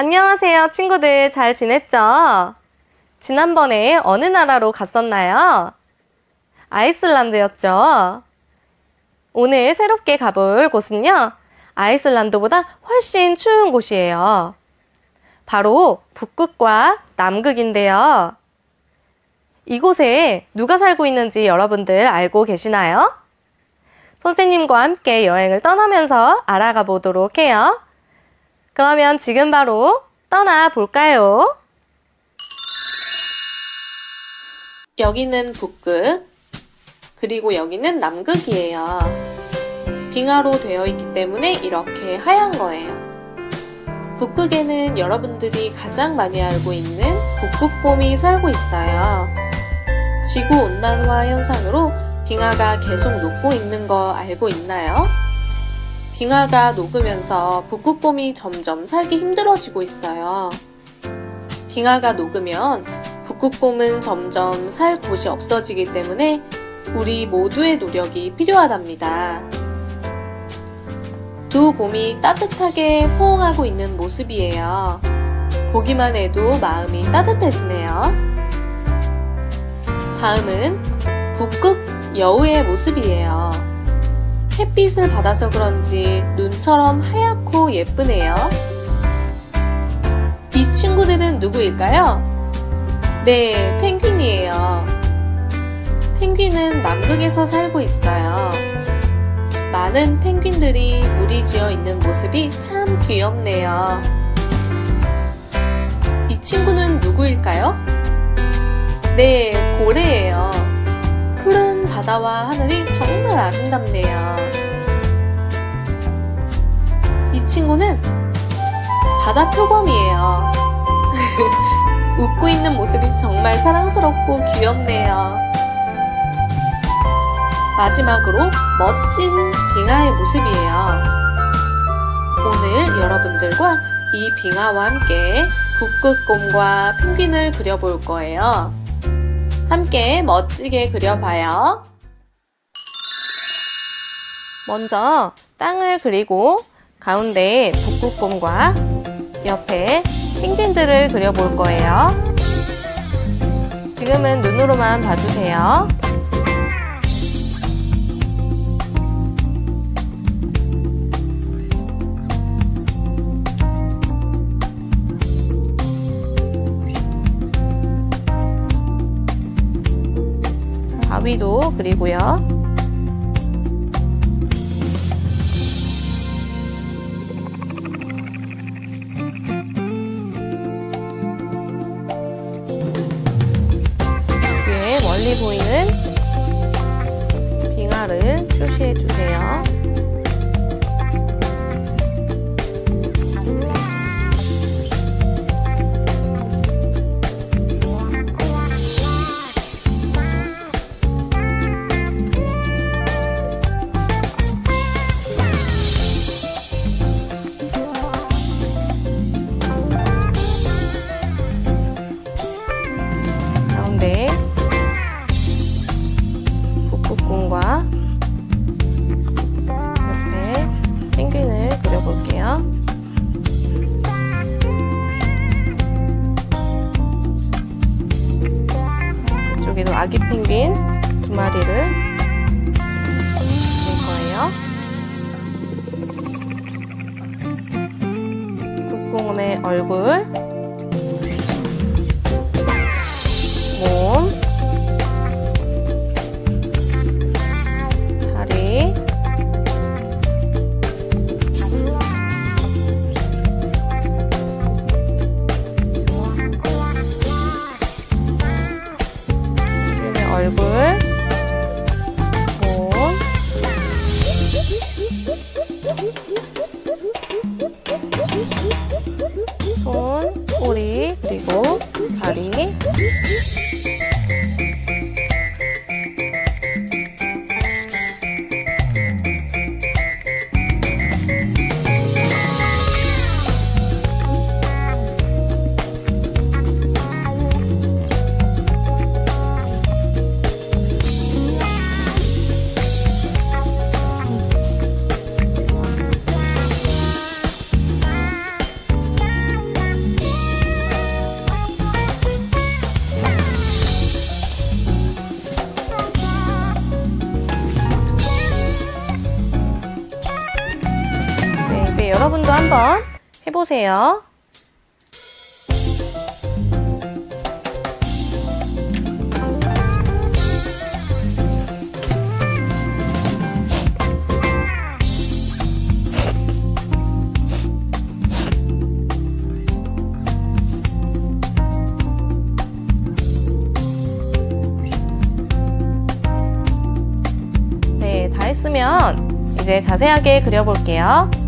안녕하세요, 친구들. 잘 지냈죠? 지난번에 어느 나라로 갔었나요? 아이슬란드였죠? 오늘 새롭게 가볼 곳은요, 아이슬란드보다 훨씬 추운 곳이에요. 바로 북극과 남극인데요. 이곳에 누가 살고 있는지 여러분들 알고 계시나요? 선생님과 함께 여행을 떠나면서 알아가 보도록 해요. 그러면 지금 바로 떠나 볼까요? 여기는 북극, 그리고 여기는 남극이에요. 빙하로 되어 있기 때문에 이렇게 하얀 거예요. 북극에는 여러분들이 가장 많이 알고 있는 북극곰이 살고 있어요. 지구온난화 현상으로 빙하가 계속 녹고 있는 거 알고 있나요? 빙하가 녹으면서 북극곰이 점점 살기 힘들어지고 있어요. 빙하가 녹으면 북극곰은 점점 살 곳이 없어지기 때문에 우리 모두의 노력이 필요하답니다. 두 곰이 따뜻하게 호응하고 있는 모습이에요. 보기만 해도 마음이 따뜻해지네요. 다음은 북극 여우의 모습이에요. 햇빛을 받아서 그런지 눈처럼 하얗고 예쁘네요. 이 친구들은 누구일까요? 네, 펭귄이에요. 펭귄은 남극에서 살고 있어요. 많은 펭귄들이 무리 지어 있는 모습이 참 귀엽네요. 이 친구는 누구일까요? 네, 고래예요. 푸른 바다와 하늘이 정말 아름답네요. 친구는 바다 표범이에요. 웃고 있는 모습이 정말 사랑스럽고 귀엽네요. 마지막으로 멋진 빙하의 모습이에요. 오늘 여러분들과 이 빙하와 함께 북극곰과 펭귄을 그려볼 거예요. 함께 멋지게 그려봐요. 먼저 땅을 그리고 가운데 북극곰과 옆에 펭귄들을 그려볼 거예요. 지금은 눈으로만 봐주세요. 바위도 그리고요. 빙하를 표시해 주세요. 마리를 그릴 거예요. 북극곰의 얼굴 해보세요. 네, 다 했으면 이제 자세하게 그려볼게요.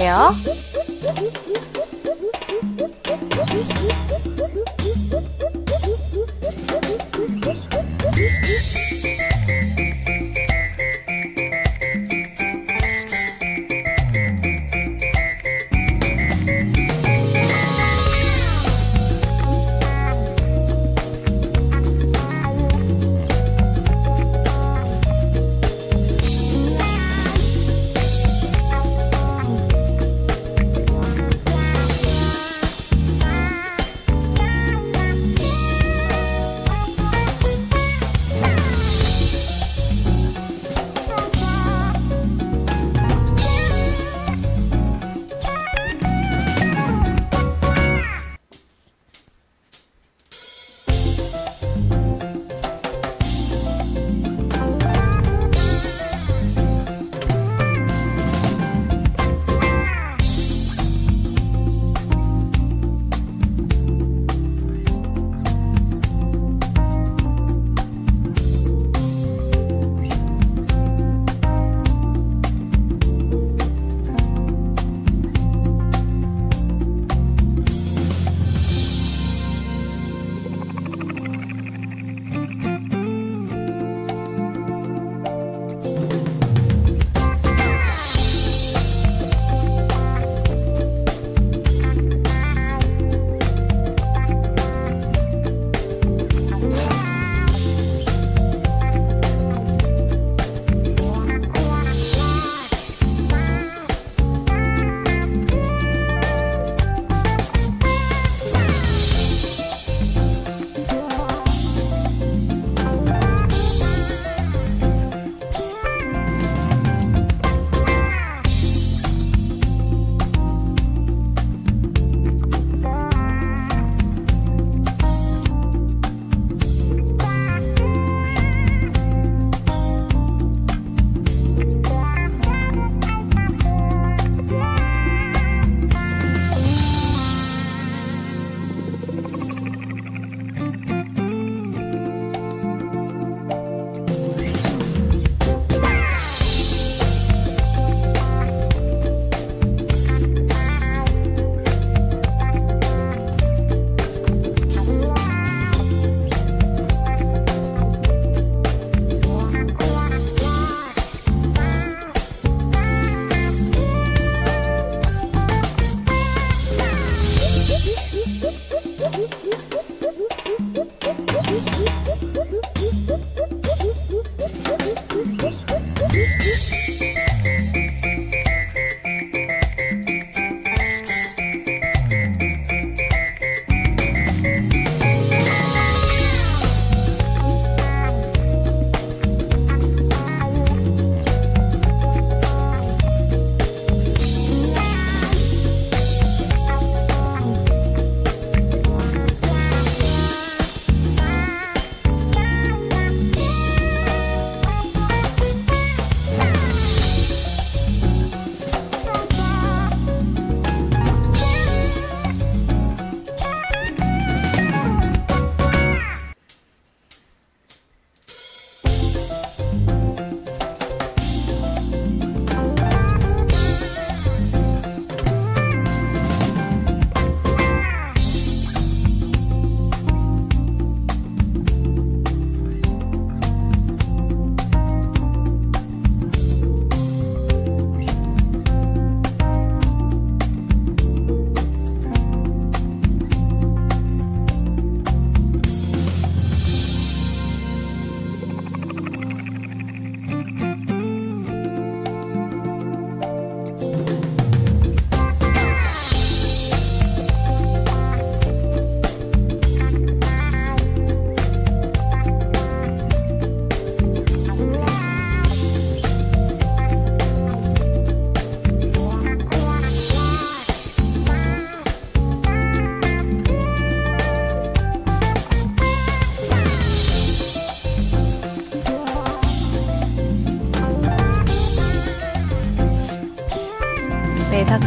할게요.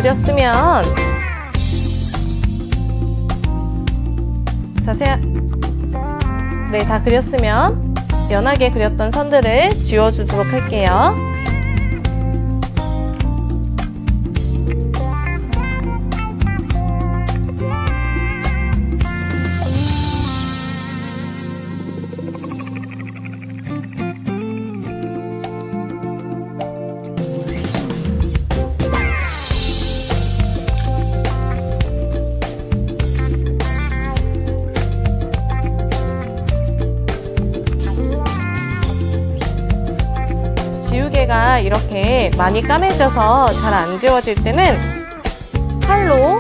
그렸으면 자세히 네, 다 그렸으면 연하게 그렸던 선들을 지워주도록 할게요. 이렇게 많이 까매져서 잘 안 지워질 때는 칼로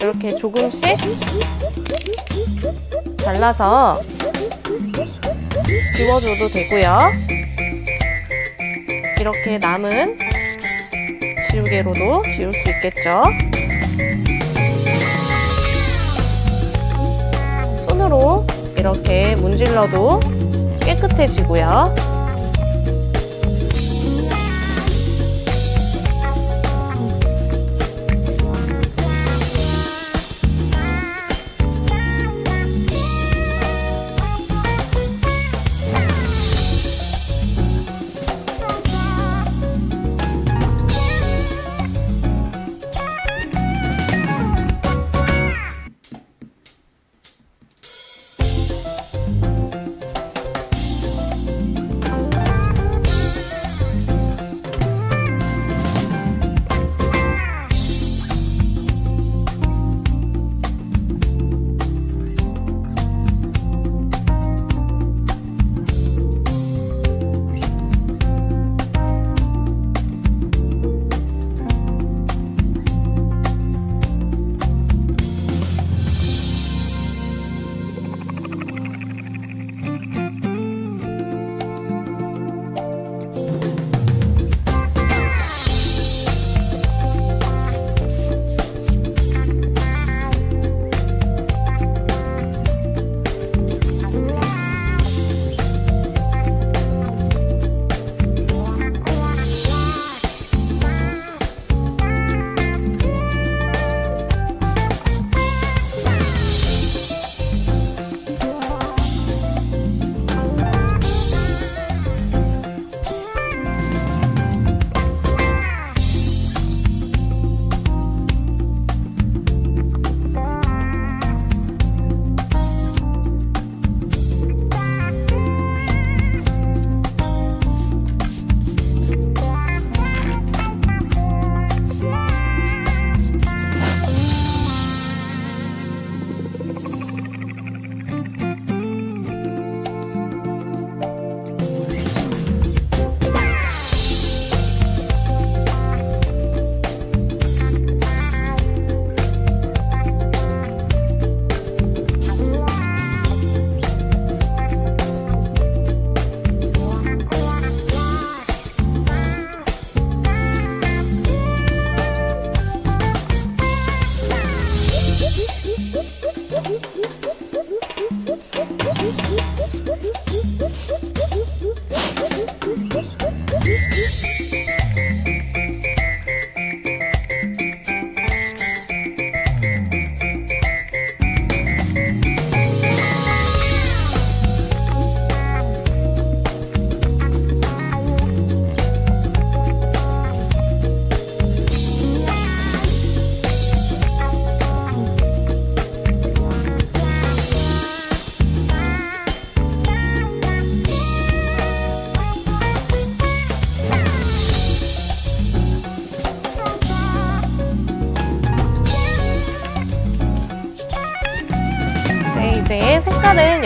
이렇게 조금씩 잘라서 지워줘도 되고요. 이렇게 남은 지우개로도 지울 수 있겠죠. 손으로 이렇게 문질러도 깨끗해지고요.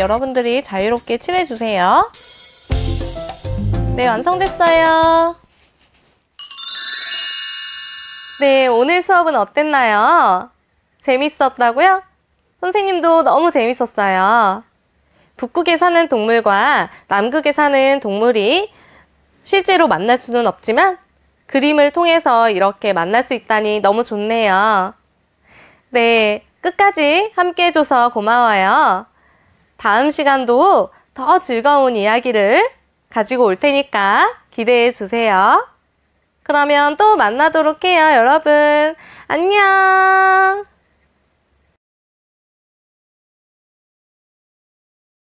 여러분들이 자유롭게 칠해주세요. 네, 완성됐어요. 네, 오늘 수업은 어땠나요? 재밌었다고요? 선생님도 너무 재밌었어요. 북극에 사는 동물과 남극에 사는 동물이 실제로 만날 수는 없지만 그림을 통해서 이렇게 만날 수 있다니 너무 좋네요. 네, 끝까지 함께 해줘서 고마워요. 다음 시간도 더 즐거운 이야기를 가지고 올 테니까 기대해 주세요. 그러면 또 만나도록 해요, 여러분. 안녕!